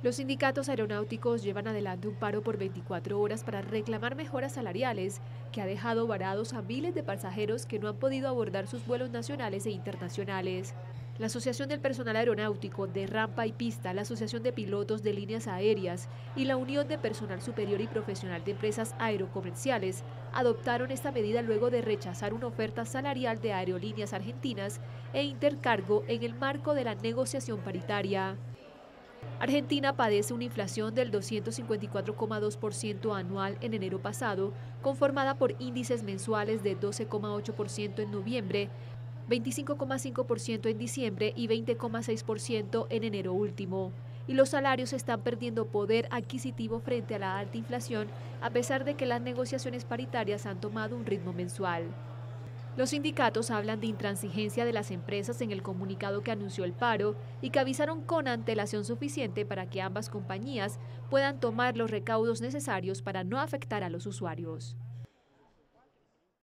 Los sindicatos aeronáuticos llevan adelante un paro por 24 horas para reclamar mejoras salariales que ha dejado varados a miles de pasajeros que no han podido abordar sus vuelos nacionales e internacionales. La Asociación del Personal Aeronáutico de Rampa y Pista, la Asociación de Pilotos de Líneas Aéreas y la Unión de Personal Superior y Profesional de Empresas Aerocomerciales adoptaron esta medida luego de rechazar una oferta salarial de aerolíneas argentinas e intercargo en el marco de la negociación paritaria. Argentina padece una inflación del 254,2% anual en enero pasado, conformada por índices mensuales de 12,8% en noviembre, 25,5% en diciembre y 20,6% en enero último. Y los salarios están perdiendo poder adquisitivo frente a la alta inflación, a pesar de que las negociaciones paritarias han tomado un ritmo mensual. Los sindicatos hablan de intransigencia de las empresas en el comunicado que anunció el paro y que avisaron con antelación suficiente para que ambas compañías puedan tomar los recaudos necesarios para no afectar a los usuarios.